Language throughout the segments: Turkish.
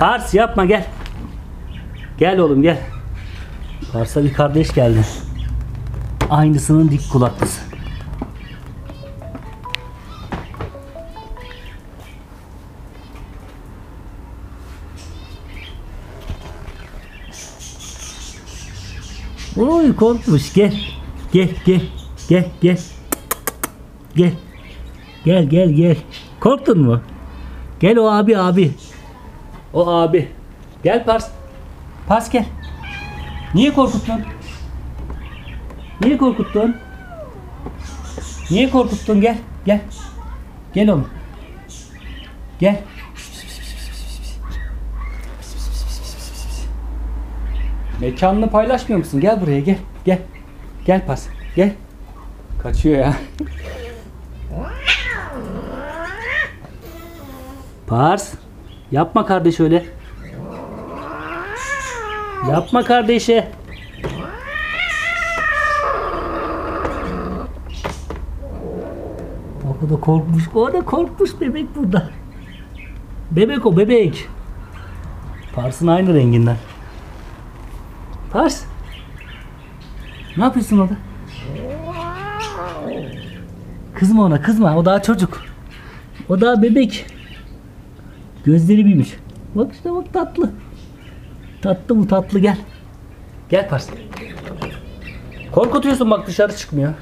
Pars yapma gel. Gel oğlum gel. Pars'a bir kardeş geldi. Aynısının dik kulaklısı. Oy korkmuş gel. Gel gel. Gel gel. Gel. Gel gel gel. Korktun mu? Gel o abi abi. O abi. Gel Pars. Pars gel. Niye korkuttun? Niye korkuttun? Niye korkuttun? Gel. Gel. Gel oğlum. Gel. Mekanını paylaşmıyor musun? Gel buraya gel. Gel. Gel pas. Gel. Kaçıyor ya. Pars. Yapma kardeş öyle. Yapma kardeşe. O da korkmuş. O da korkmuş bebek burada. Bebek o bebek. Pars'ın aynı renginden. Pars. Ne yapıyorsun orada? Kızma ona kızma. O daha çocuk. O daha bebek. Gözleri büyümüş. Bak işte bak tatlı. Tatlı bu tatlı gel. Gel Pars. Korkutuyorsun bak dışarı çıkmıyor.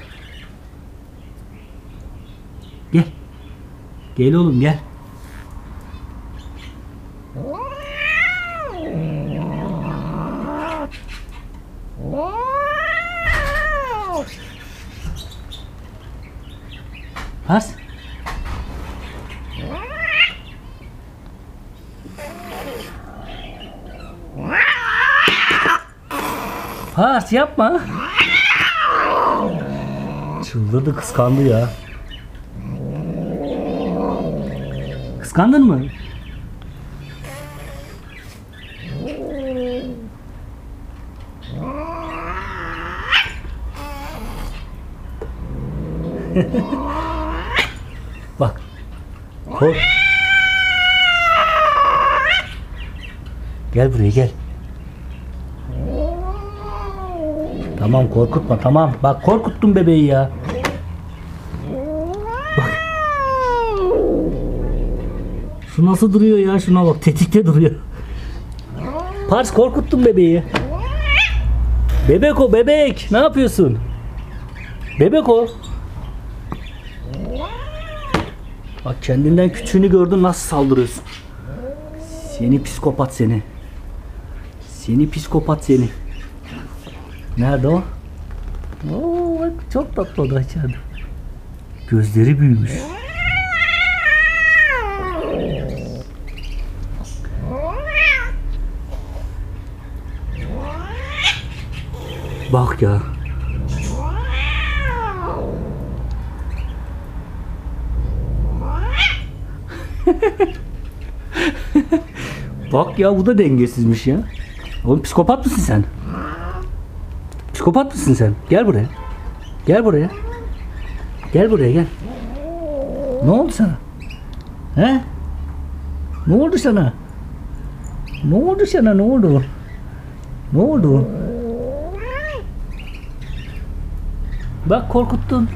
Gel. Gel oğlum gel. Pars. Pars yapma. Çıldırdı kıskandı ya. Kıskandın mı? Bak. Kork. Gel buraya gel. Tamam korkutma tamam. Bak korkuttun bebeği ya. Bak. Şu nasıl duruyor ya şuna bak tetikte duruyor. Pars korkuttun bebeği. Bebek o bebek. Ne yapıyorsun? Bebek o. Bak kendinden küçüğünü gördün nasıl saldırıyorsun. Seni psikopat seni. Seni psikopat seni. Nerede o? Oo bak çok tatlı da içeride. Gözleri büyümüş. Bak ya. Bak ya bu da dengesizmiş ya. Oğlum psikopat mısın sen? Psikopat mısın sen? Gel buraya. Gel buraya. Gel buraya gel. Ne oldu sana? He? Ne oldu sana? Ne oldu sana? Ne oldu? Ne oldu? Bak korkuttun.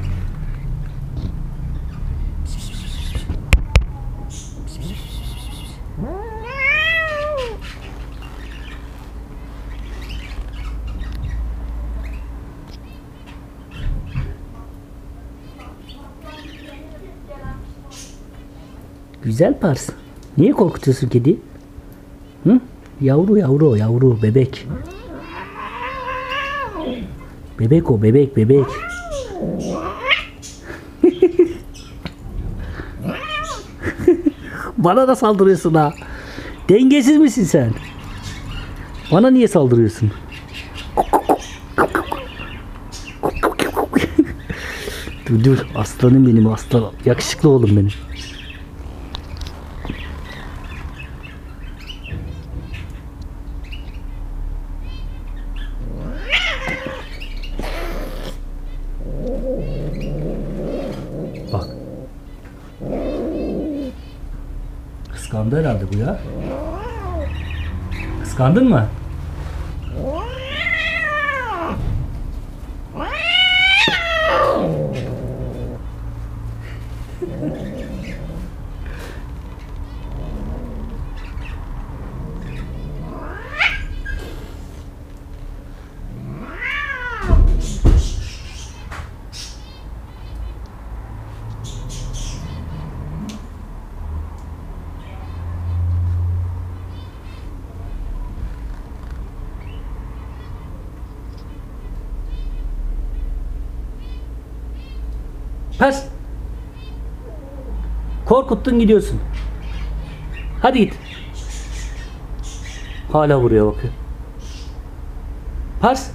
Güzel pars. Niye korkutuyorsun kedi? Hı? Yavru yavru yavru bebek. Bebek o bebek bebek. Bana da saldırıyorsun ha. Dengesiz misin sen? Bana niye saldırıyorsun? dur dur aslanım benim aslan. Yakışıklı oğlum benim. Kıskandı herhalde bu ya. Kıskandın mı? Pes. Korkuttun gidiyorsun. Hadi git. Hala buraya bakıyor. Pars.